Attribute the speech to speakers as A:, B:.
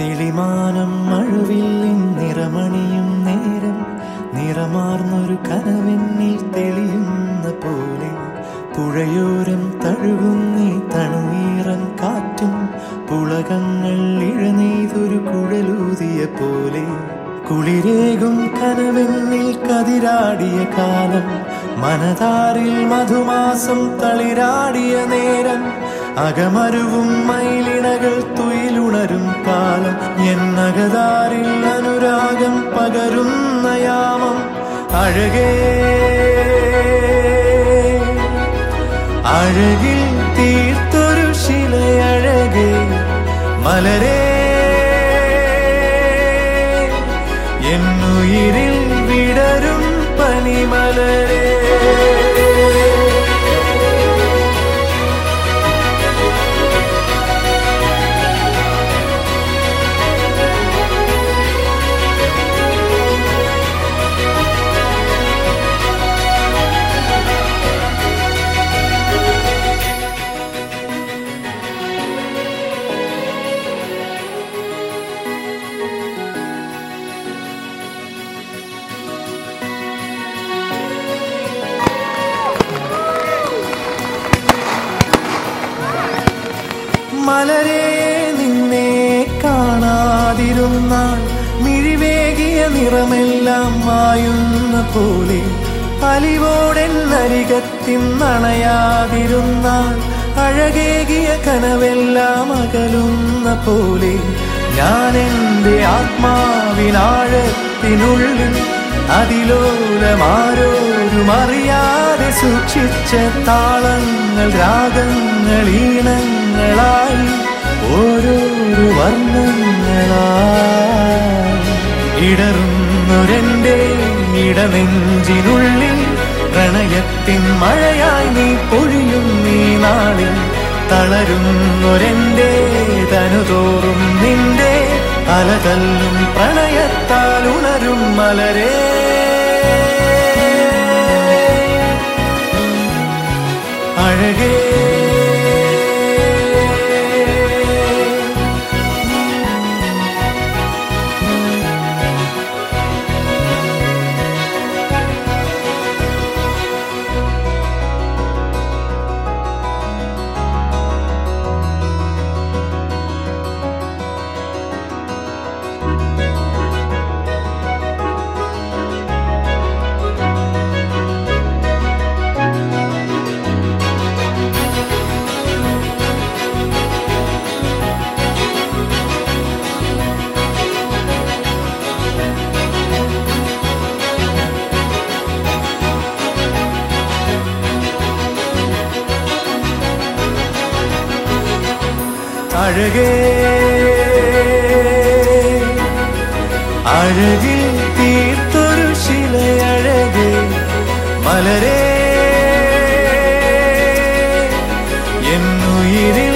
A: തെളിമാനം മഴവില്ലിൻ നിറമണിയും നേരം നിറമാർന്നൊരു കനവെന്നിൽ തെളിയുന്ന പോലെ പുഴയോരം തഴുകുന്നീ തണുവീറൻ കാറ്റും പുളകങ്ങൾ ഇഴനെയ്തൊരു കുഴലൂതിയ പോലെ കുളിരേകും കനവെന്നിൽ കതിരാടിയ കാലം മനതാരിൽ മധുമാസം തളിരാടിയ നേരം അകമരുവും മയിലിണകൾ തുയിലുണരും കാലം എന്നകതാരിൽ അനുരാഗം പകരുന്ന യാമം. അഴകേ അഴകിൽ തീർത്തൊരു ശിലയഴകേ മലരേ മലരെ നിന്നെ കാണാതിരുന്ന മിഴിവേകിയ നിറമെല്ലാം മായുന്ന പോലെ അലിവോടെന്നരികത്തിന്നണയാതിരുന്നാൽ അഴകേകിയ കനവെല്ലാം അകലുന്ന പോലെ ഞാൻ എന്റെ ആത്മാവിനാഴത്തിനുള്ളിൽ അതിലോലമാരോരും അറിയാതെ സൂക്ഷിച്ച താളങ്ങൾ രാഗങ്ങൾ ഈണങ്ങളായി ഓരോരോ വർണങ്ങളായി ഇടറുന്നൊരെന്റെ ഇടനെഞ്ചിനുള്ളിൽ പ്രണയത്തിൻ മഴയായി നീ പൊഴിയും നീ നാളിൽ തളരുന്നൊരെന്റെ തനുതോറും നിന്റെ അലതല്ലും പ്രണയത്താൽ ഉണരും മലരേ. അഴകേ അഴകേ. അഴകിൽ തീർത്തൊരു ശിലയഴകേ. മലരേ എന്നുയിരേ